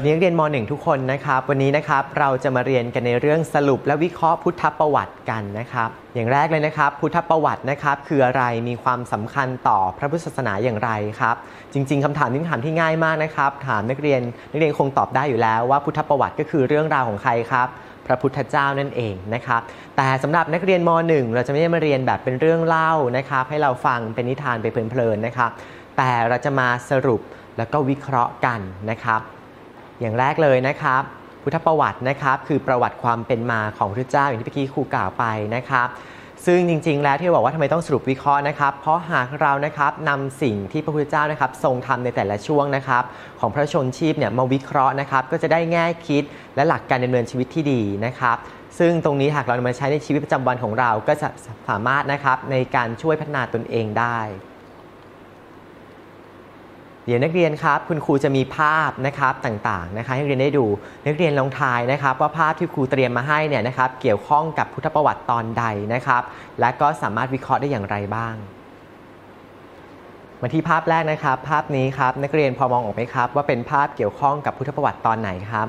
วัสดีนักเรียนม .1 ทุกคนนะครับ วันนี้นะครับเราจะมาเรียนกันในเรื่องสรุปและวิเคราะห์พุทธประวัติกันนะครับ อย่างแรกเลยนะครับ พุทธประวัตินะครับ คืออะไรมีความสำคัญต่อพระพุทธศาสนาอย่างไรครับ จริง ๆคำถามนี้คำถามที่ง่ายมากนะครับ ถามนักเรียนนักเรียนคงตอบได้อยู่แล้วว่าพุทธประวัติก็คือเรื่องราวของใครครับพระพุทธเจ้านั่นเองนะครับ แต่สำหรับนักเรียนม .1 เราจะไม่ได้มาเรียนแบบเป็นเรื่องเล่านะครับ ให้เราฟังเป็นนิทานไปเพลินๆนะครับ แต่เราจะมาสรุปแล้วก็วิเคราะห์กันนะครับ อย่างแรกเลยนะครับ พุทธประวัตินะครับ คือประวัติความเป็นมาของพระเจ้าอย่างที่เมื่อกี้ครูกล่าวไปนะครับ ซึ่งจริง ๆ แล้วที่บอกว่าทำไมต้องสรุปวิเคราะห์นะครับ เพราะหากเรานะครับนำสิ่งที่พระพุทธเจ้านะครับ ทรงทำในแต่ละช่วงนะครับ ของพระชนชีพเนี่ยมาวิเคราะห์นะครับ ก็จะได้แง่คิดและหลักการดำเนินชีวิตที่ดีนะครับซึ่งตรงนี้หากเรานำมาใช้ในชีวิตประจำวันของเราก็จะสามารถนะครับในการช่วยพัฒนาตนเองได้ เดี๋ยวนักเรียนครับ คุณครูจะมีภาพนะครับต่างๆนะคะให้นักเรียนได้ดู นักเรียนลองทายนะครับ ว่าภาพที่ครูเตรียมมาให้เนี่ยนะครับ เกี่ยวข้องกับพุทธประวัติตอนใดนะครับ และก็สามารถวิเคราะห์ได้อย่างไรบ้าง มาที่ภาพแรกนะครับ ภาพนี้ครับนักเรียนพอมองออกไหมครับ ว่าเป็นภาพเกี่ยวข้องกับพุทธประวัติตอนไหนครับ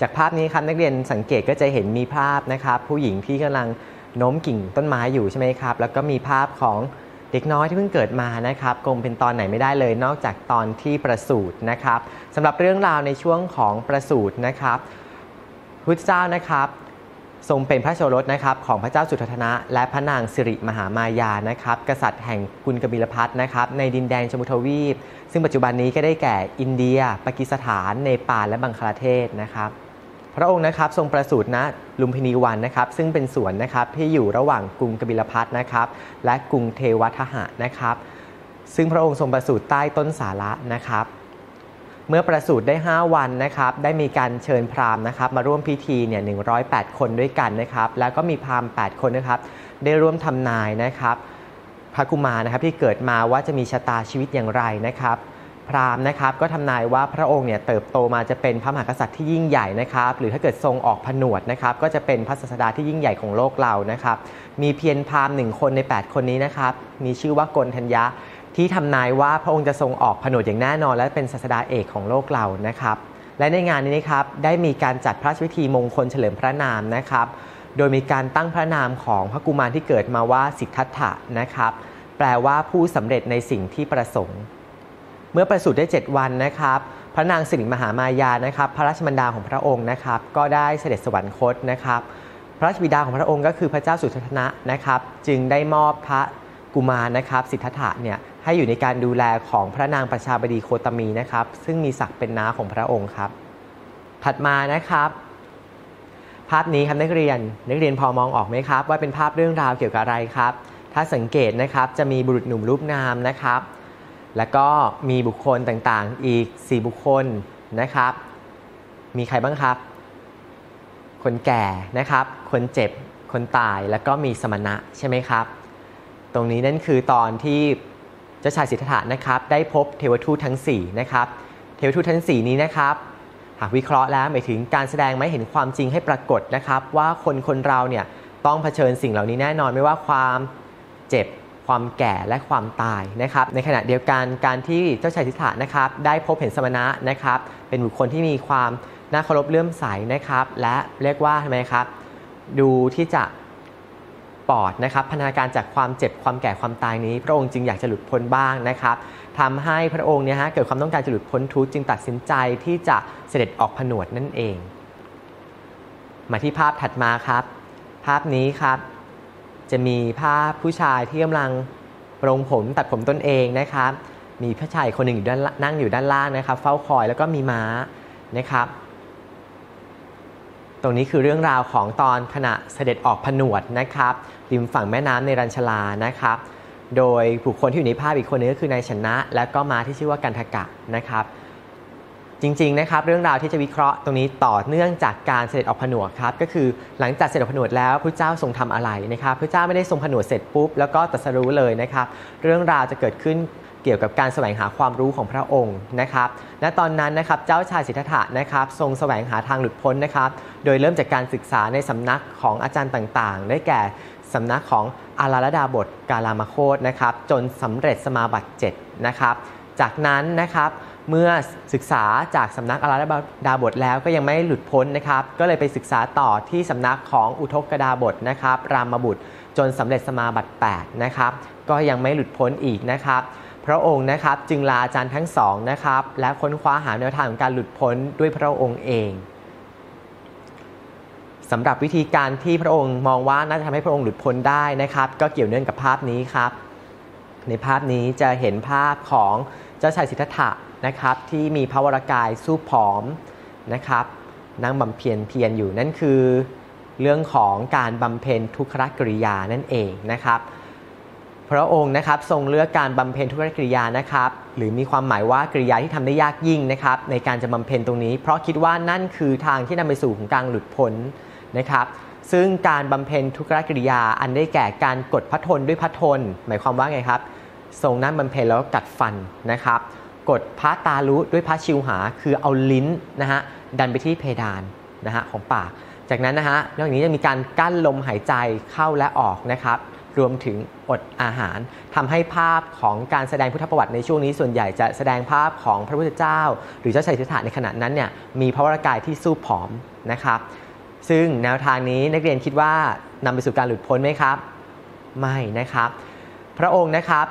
จากภาพนี้ครับนักเรียนสังเกตก็จะเห็นมีภาพนะครับ ผู้หญิงที่กำลังโน้มกิ่งต้นไม้อยู่ใช่ไหมครับ แล้วก็มีภาพของ เด็กน้อยที่เพิ่งเกิดมานะครับคงเป็นตอนไหนไม่ได้เลย นอกจากตอนที่ประสูตินะครับสำหรับเรื่องราวในช่วงของประสูตินะครับพุทธเจ้านะครับทรงเป็นพระโชรสนะครับของพระเจ้าสุทัศนะ และพระนางสิริมหามายานะครับกษัตริย์แห่งกุลกบิลพัทนะครับในดินแดนชมุทวีป ซึ่งปัจจุบันนี้ก็ได้แก่อินเดีย ปากีสถาน เนปาลและบังคลาเทศนะครับ พระองค์นะครับทรงประสูติณลุมพินีวันนะครับ ซึ่งเป็นสวนนะครับที่อยู่ระหว่างกรุงกบิลพัทนะครับ และกรุงเทวทหะนะครับ ซึ่งพระองค์ทรงประสูติใต้ต้นสาระนะครับเมื่อประสูติได้ 5 วันนะครับ ได้มีการเชิญพราหมณ์นะครับ มาร่วมพิธีเนี่ย108 คนด้วยกันนะครับ แล้วก็มีพราหมณ์ 8 คนนะครับ ได้ร่วมทำนายนะครับ พระกุมารนะครับที่เกิดมาว่าจะมีชะตาชีวิตอย่างไรนะครับ พราหมณ์นะครับก็ทำนายว่าพระองค์เนี่ยเติบโตมาจะเป็นพระมหากษัตริย์ที่ยิ่งใหญ่นะครับ หรือถ้าเกิดทรงออกผนวดนะครับก็จะเป็นพระศาสดาที่ยิ่งใหญ่ของโลกเรานะครับ มีเพียงพราหมณ์หนึ่งคนใน 8 คนนี้นะครับมีชื่อว่ากนทัญญะที่ทำนายว่าพระองค์จะทรงออกผนวดอย่างแน่นอน และเป็นศาสดาเอกของโลกเรานะครับ และในงานนี้นะครับได้มีการจัดพระราชพิธีมงคลเฉลิมพระนามนะครับ โดยมีการตั้งพระนามของพระกุมารที่เกิดมาว่าสิทธัตถะนะครับ แปลว่าผู้สำเร็จในสิ่งที่ประสงค์ เมื่อประสูติได้ 7 วันนะครับ พระนางสิริมหามายานะครับ พระราชมารดาของพระองค์นะครับ ก็ได้เสด็จสวรรคตนะครับ พระราชบิดาของพระองค์ก็คือพระเจ้าสุทัศนะนะครับ จึงได้มอบพระกุมารนะครับ สิทธัตถะเนี่ยให้อยู่ในการดูแลของพระนางประชาบดีโคตมีนะครับ ซึ่งมีศักดิ์เป็นน้าของพระองค์ครับ ถัดมานะครับ ภาพนี้ครับนักเรียนนักเรียนพอมองออกไหมครับ ว่าเป็นภาพเรื่องราวเกี่ยวกับอะไรครับ ถ้าสังเกตนะครับจะมีบุรุษหนุ่มรูปงามนะครับ แล้วก็มีบุคคลต่างๆ อีก 4 บุคคลนะครับ มีใครบ้างครับ คนแก่นะครับ คนเจ็บ คนตาย แล้วก็มีสมณะใช่ไหมครับ ตรงนี้นั่นคือตอนที่เจ้าชายสิทธัตถะนะครับ ได้พบเทวทูตทั้ง 4 นะครับ เทวทูตทั้ง 4 นี้นะครับ หากวิเคราะห์แล้วหมายถึงการแสดงไม่เห็นความจริงให้ปรากฏนะครับ ว่าคนคนเราเนี่ยต้องเผชิญสิ่งเหล่านี้แน่นอนไม่ว่าความเจ็บ ความแก่และความตายนะครับในขณะเดียวกันการที่เจ้าชายสิทธัตถะนะครับได้พบเห็นสมณะนะครับ เป็นบุคคลที่มีความน่าเคารพเลื่อมใสนะครับ และเรียกว่าทำไมครับ ดูที่จะปอดนะครับพัฒนาการจากความเจ็บความแก่ความตายนี้ พระองค์จึงอยากจะหลุดพ้นบ้างนะครับทำให้พระองค์เนี่ยฮะเกิดความต้องการจะหลุดพ้นทุกข์จึงตัดสินใจที่จะเสด็จออกผนวดนั่นเอง มาที่ภาพถัดมาครับ ภาพนี้ครับ จะมีภาพผู้ชายที่กำลังปรงผมตัดผมตนเองนะครับ มีผู้ชายคนหนึ่งอยู่ด้านนั่งอยู่ด้านล่างนะครับ เฝ้าคอยแล้วก็มีม้านะครับ ตรงนี้คือเรื่องราวของตอนขณะเสด็จออกผนวดนะครับริมฝั่งแม่น้ำในรัญชลานะครับ โดยบุคคลที่อยู่ในภาพอีกคนนึงก็คือนายชนะ และก็ม้าที่ชื่อว่ากันทกะนะครับ จริงๆนะครับเรื่องราวที่จะวิเคราะห์ตรงนี้ต่อเนื่องจากการเสด็จออกผนวดครับก็คือหลังจากเสด็จออกผนวดแล้วพระเจ้าทรงทำอะไรนะครับพระเจ้าไม่ได้ทรงผนวดเสร็จปุ๊บแล้วก็ตรัสรู้เลยนะครับเรื่องราวจะเกิดขึ้นเกี่ยวกับการแสวงหาความรู้ของพระองค์นะครับ ณ ตอนนั้นนะครับเจ้าชายสิทธัตถะนะครับทรงแสวงหาทางหลุดพ้นนะครับ โดยเริ่มจากการศึกษาในสำนักของอาจารย์ต่างๆ ได้แก่สำนักของอาราลดาบทกาลามาโคตนะครับจนสำเร็จสมาบัติ7นะครับ จากนั้นนะครับ เมื่อศึกษาจากสำนักอาราดาบทแล้วก็ยังไม่หลุดพ้นนะครับ ก็เลยไปศึกษาต่อที่สำนักของอุทกดาบทนะครับ รามบุตรจนสำเร็จสมาบัติ8นะครับ ก็ยังไม่หลุดพ้นอีกนะครับ พระองค์นะครับจึงลาอาจารย์ทั้งสองนะครับ และค้นคว้าหาแนวทางของการหลุดพ้นด้วยพระองค์เองสำหรับวิธีการที่พระองค์มองว่าน่าจะทำให้พระองค์หลุดพ้นได้นะครับ ก็เกี่ยวเนื่องกับภาพนี้ครับ ในภาพนี้จะเห็นภาพของเจ้าชายสิทธัตถะ นะครับที่มีพระวรากายสู้ผอมนะครับนั่งบำเพ็ญเพียรอยู่นั่นคือเรื่องของการบำเพ็ญทุกขกริยานั่นเองนะครับ พระองค์นะครับทรงเลือกการบำเพ็ญทุกขกริยานะครับ หรือมีความหมายว่ากริยาที่ทำได้ยากยิ่งนะครับ ในการจะบำเพ็ญตรงนี้ เพราะคิดว่านั่นคือทางที่นำไปสู่ของการหลุดพ้นนะครับ ซึ่งการบำเพ็ญทุกขกริยาอันได้แก่การกดพระทนด้วยพระทน หมายความว่าไงครับทรงนั่งบำเพ็ญแล้วกัดฟันนะครับ กดพระตาลุด้วยพระชิวหา คือเอาลิ้นนะฮะดันไปที่เพดานนะฮะของปาก จากนั้นนะฮะนอกจากนี้จะมีการกั้นลมหายใจเข้าและออกนะครับรวมถึงอดอาหารทำให้ภาพของการแสดงพุทธประวัติในช่วงนี้ส่วนใหญ่จะแสดงภาพของพระพุทธเจ้า หรือเจ้าชายสิทธัตถะในขณะนั้นเนี่ยมีพระวรากายที่สู้ผอมนะครับ ซึ่งแนวทางนี้นักเรียนคิดว่านำไปสู่การหลุดพ้นไหมครับ ไม่นะครับ พระองค์นะครับ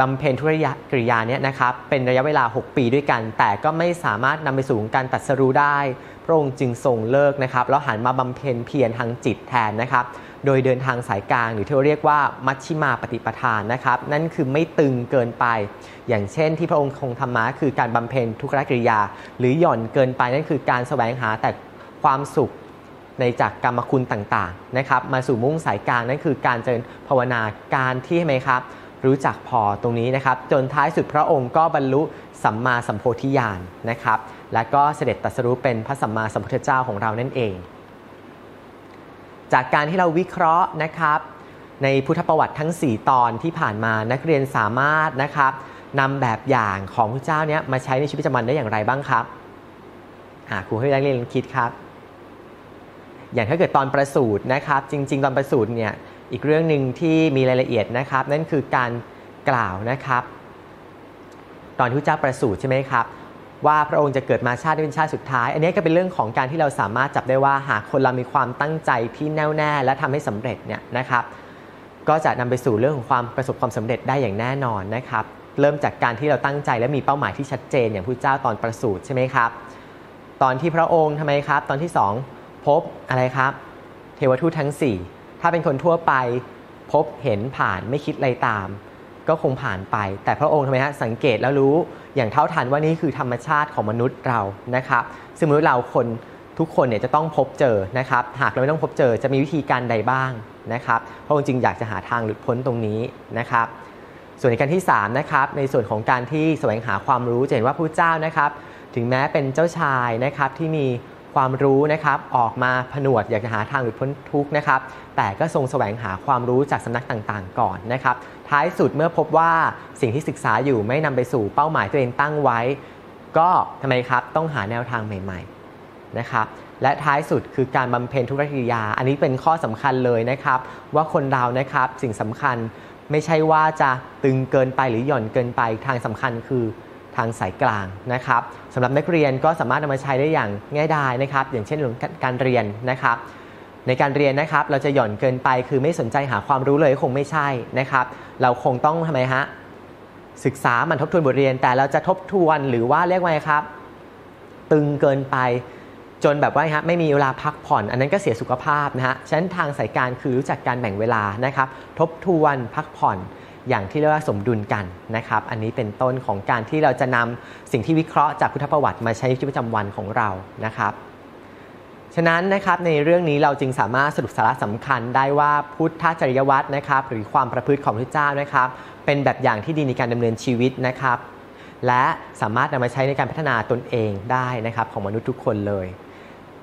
บำเพ็ญทุรกริยาเนี่ยนะครับเป็นระยะเวลา 6 ปีด้วยกัน แต่ก็ไม่สามารถนำไปสู่การตัดสรู้ได้ พระองค์จึงทรงเลิกนะครับแล้วหันมาบำเพ็ญเพียรทางจิตแทนนะครับ โดยเดินทางสายกลางหรือที่เราเรียกว่ามัชชิมาปฏิปทานนะครับ นั่นคือไม่ตึงเกินไป อย่างเช่นที่พระองค์คงธรรมะคือการบำเพ็ญทุกขกริยา หรือหย่อนเกินไปนั่นคือการแสวงหาแต่ความสุขในจากกรรมคุณต่างๆนะครับมาสู่มุ่งสายกลางนั่นคือการเจริญภาวนาการที่ไหมครับ รู้จักพอตรงนี้นะครับ จนท้ายสุดพระองค์ก็บรรลุสัมมาสัมโพธิญาณนะครับ และก็เสด็จตรัสรู้เป็นพระสัมมาสัมพุทธเจ้าของเรานั่นเอง จากการที่เราวิเคราะห์นะครับ ในพุทธประวัติทั้ง 4 ตอนที่ผ่านมานักเรียนสามารถนะครับนำแบบอย่างของพระเจ้าเนี้ยมาใช้ในชีวิตประจำวันได้อย่างไรบ้างครับครูให้นักเรียนคิดครับ อย่างถ้าเกิดตอนประสูตินะครับ จริง ๆ ตอนประสูติเนี่ย อีกเรื่องหนึ่งที่มีรายละเอียดนะครับ นั่นคือการกล่าวนะครับ ตอนที่พระเจ้าประสูติใช่ไหมครับ ว่าพระองค์จะเกิดมาชาติที่เป็นชาติสุดท้าย อันนี้ก็เป็นเรื่องของการที่เราสามารถจับได้ว่าหากคนเรามีความตั้งใจที่แน่วแน่และทำให้สำเร็จเนี่ยนะครับ ก็จะนำไปสู่เรื่องของความประสบความสำเร็จได้อย่างแน่นอนนะครับ เริ่มจากการที่เราตั้งใจและมีเป้าหมายที่ชัดเจนอย่างพระเจ้าตอนประสูติใช่ไหมครับ ตอนที่พระองค์ทำไมครับ ตอนที่ 2 พบอะไรครับ เทวทูตทั้ง 4 ถ้าเป็นคนทั่วไปพบเห็นผ่านไม่คิดอะไรตาม ก็คงผ่านไป แต่พระองค์ทำไมฮะสังเกตแล้วรู้อย่างเท่าทันว่านี่คือธรรมชาติของมนุษย์เรานะครับซึ่งมนุษย์เราคนทุกคนเนี่ยจะต้องพบเจอนะครับ หากเราไม่ต้องพบเจอจะมีวิธีการใดบ้างนะครับพระองค์จึงอยากจะหาทางหลุดพ้นตรงนี้นะครับ ส่วนในการที่3นะครับในส่วนของการที่แสวงหาความรู้จะเห็นว่าพระเจ้านะครับ ถึงแม้เป็นเจ้าชายนะครับที่มี ความรู้นะครับออกมาผนวดอยากจะหาทางหลุดพ้นทุกข์นะครับ แต่ก็ทรงแสวงหาความรู้จากสำนักต่างๆ ก่อนนะครับ ท้ายสุดเมื่อพบว่าสิ่งที่ศึกษาอยู่ไม่นำไปสู่เป้าหมายตัวเองตั้งไว้ ก็ทำไมครับต้องหาแนวทางใหม่ ๆนะครับ และท้ายสุดคือการบำเพ็ญทุกขกิริยา อันนี้เป็นข้อสำคัญเลยนะครับ ว่าคนเรานะครับสิ่งสำคัญไม่ใช่ว่าจะตึงเกินไปหรือหย่อนเกินไปทางสำคัญคือางสายกลางนะครับสำหรับนักเรียนก็สามารถนำมาใช้ได้อย่างง่ายดายนะครับ อย่างเช่นการเรียนนะครับ ในการเรียนนะครับ เราจะหย่อนเกินไปคือไม่สนใจหาความรู้เลยคงไม่ใช่นะครับ เราคงต้องทำไมฮะศึกษามันทบทวนบทเรียน แต่เราจะทบทวนหรือว่าเรียกว่าไงครับ ตึงเกินไปจนแบบว่าฮะไม่มีเวลาพักผ่อน อันนั้นก็เสียสุขภาพนะฮะฉะนั้นทางสายการคือรู้จักการแบ่งเวลานะครับ ทบทวนพักผ่อน อย่างที่เรียกว่าสมดุลกันนะครับ อันนี้เป็นต้นของการที่เราจะนำสิ่งที่วิเคราะห์จากพุทธประวัติมาใช้ในชีวิตประจำวันของเรานะครับฉะนั้นนะครับในเรื่องนี้เราจึงสามารถสรุปสาระสำคัญได้ว่าพุทธจริยวัตรนะครับหรือความประพฤติของพระเจ้านะครับ เป็นแบบอย่างที่ดีในการดำเนินชีวิตนะครับ และสามารถนำมาใช้ในการพัฒนาตนเองได้นะครับของมนุษย์ทุกคนเลย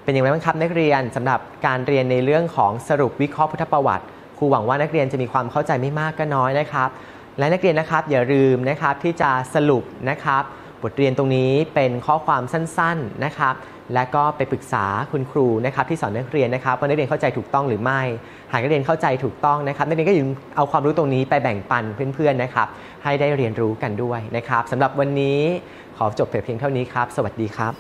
เป็นอย่างไรบ้างครับนักเรียนสำหรับการเรียนในเรื่องของสรุปวิเคราะห์พุทธประวัติ ครูหวังว่านักเรียนจะมีความเข้าใจไม่มากก็น้อยนะครับ และนักเรียนนะครับอย่าลืมนะครับที่จะสรุปนะครับ บทเรียนตรงนี้เป็นข้อความสั้นๆนะครับ และก็ไปปรึกษาคุณครูนะครับที่สอนนักเรียนนะครับว่านักเรียนเข้าใจถูกต้องหรือไม่ หากนักเรียนเข้าใจถูกต้องนะครับ นักเรียนก็อยังเอาความรู้ตรงนี้ไปแบ่งปันเพื่อนๆนะครับ ให้ได้เรียนรู้กันด้วยนะครับสำหรับวันนี้ขอจบเพียงเท่านี้ครับ สวัสดีครับ